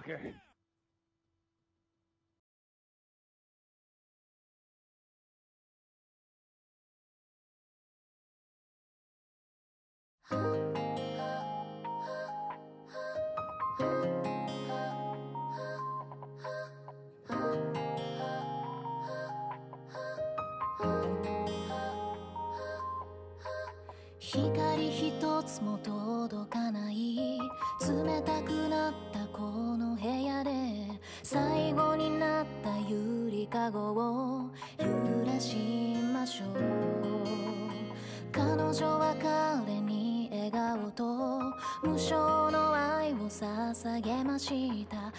fucker 光つも届かない冷たくなったこの部屋で最後になったゆりかごを揺らしましょう。彼女は彼に笑顔と無償の愛を捧げました。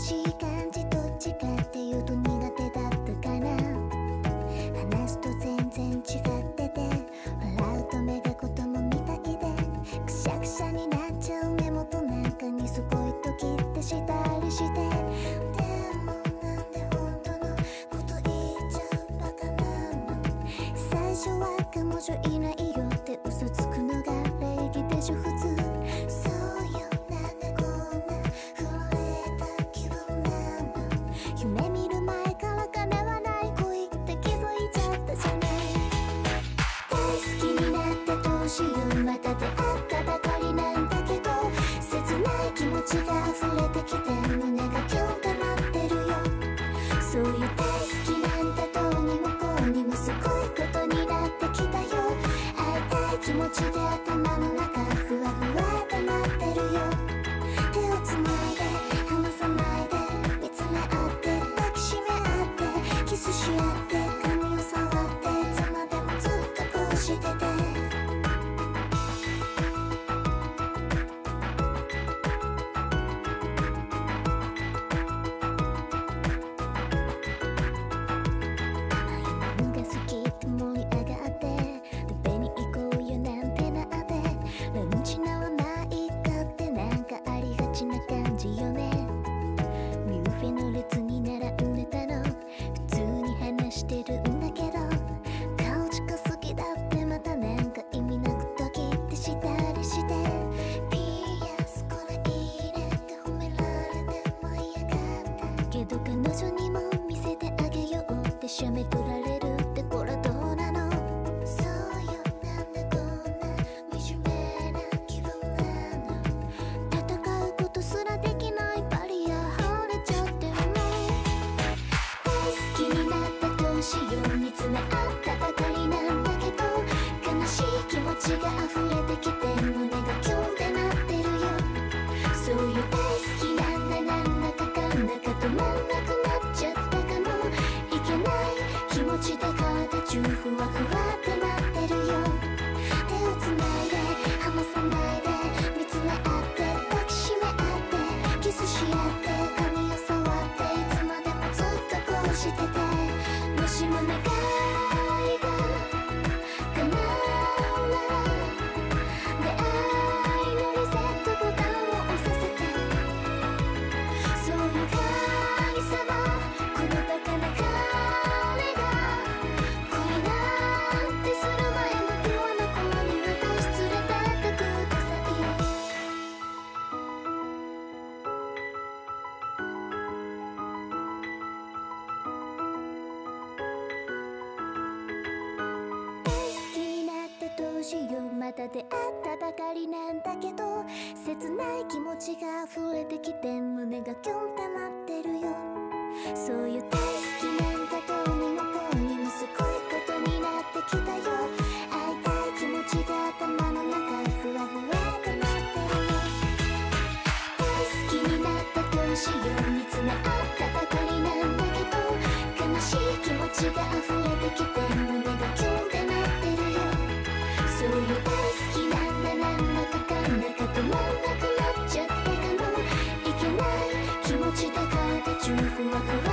しい感じどっちかっていうと苦手だったかな話すと全然違ってて。笑うと目が子供みたいで。くしゃくしゃになっちゃう目元なんかにすごいドキッてしたりして。でもなんで本当のこと言っちゃうバカなの。最初は彼女いないよって嘘つくのが别努力。た出会ったばかりなんだけど切ない気持ちが溢れてきて胸がキュンってなってるよ。そういう大好きなたちふわ